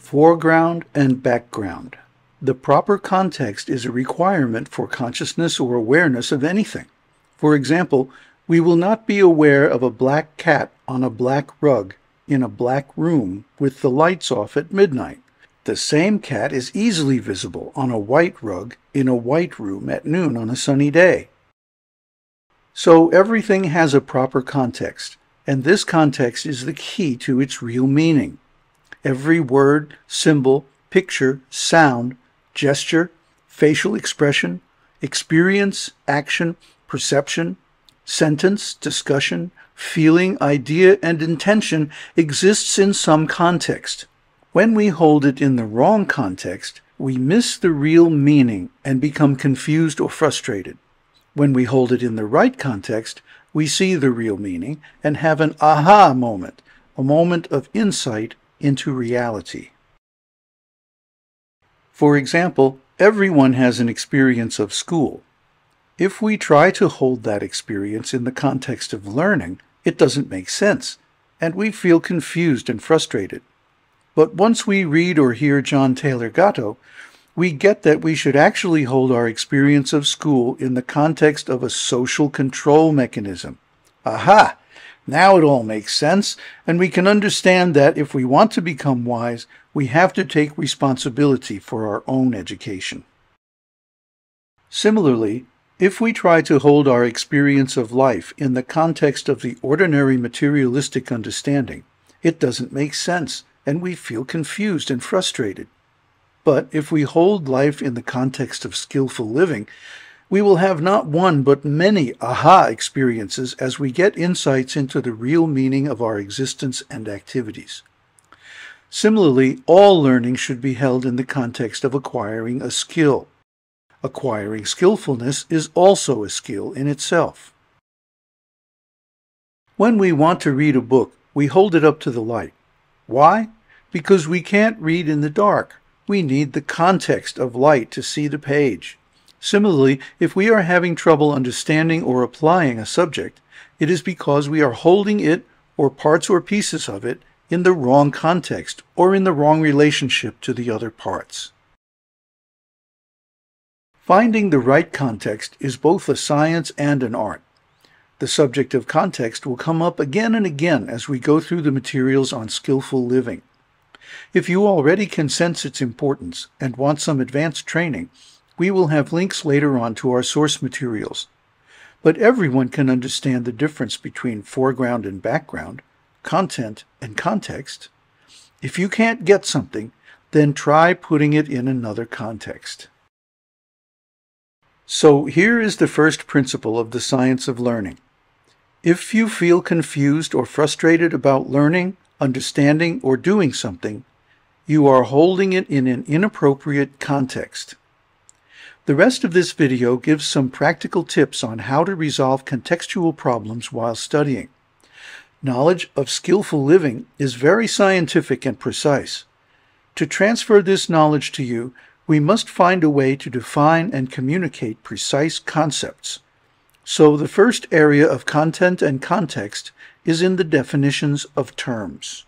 Foreground and background. The proper context is a requirement for consciousness or awareness of anything. For example, we will not be aware of a black cat on a black rug in a black room with the lights off at midnight. The same cat is easily visible on a white rug in a white room at noon on a sunny day. So everything has a proper context, and this context is the key to its real meaning. Every word, symbol, picture, sound, gesture, facial expression, experience, action, perception, sentence, discussion, feeling, idea, and intention exists in some context. When we hold it in the wrong context, we miss the real meaning and become confused or frustrated. When we hold it in the right context, we see the real meaning and have an aha moment, a moment of insight into reality. For example, everyone has an experience of school. If we try to hold that experience in the context of learning, it doesn't make sense, and we feel confused and frustrated. But once we read or hear John Taylor Gatto, we get that we should actually hold our experience of school in the context of a social control mechanism. Aha! Now it all makes sense, and we can understand that if we want to become wise, we have to take responsibility for our own education. Similarly, if we try to hold our experience of life in the context of the ordinary materialistic understanding, it doesn't make sense, and we feel confused and frustrated. But if we hold life in the context of skillful living, we will have not one but many aha experiences as we get insights into the real meaning of our existence and activities. Similarly, all learning should be held in the context of acquiring a skill. Acquiring skillfulness is also a skill in itself. When we want to read a book, we hold it up to the light. Why? Because we can't read in the dark. We need the context of light to see the page. Similarly, if we are having trouble understanding or applying a subject, it is because we are holding it or parts or pieces of it in the wrong context or in the wrong relationship to the other parts. Finding the right context is both a science and an art. The subject of context will come up again and again as we go through the materials on skillful living. If you already can sense its importance and want some advanced training, we will have links later on to our source materials. But everyone can understand the difference between foreground and background, content and context. If you can't get something, then try putting it in another context. So here is the first principle of the science of learning. If you feel confused or frustrated about learning, understanding, or doing something, you are holding it in an inappropriate context. The rest of this video gives some practical tips on how to resolve contextual problems while studying. Knowledge of skillful living is very scientific and precise. To transfer this knowledge to you, we must find a way to define and communicate precise concepts. So the first area of content and context is in the definitions of terms.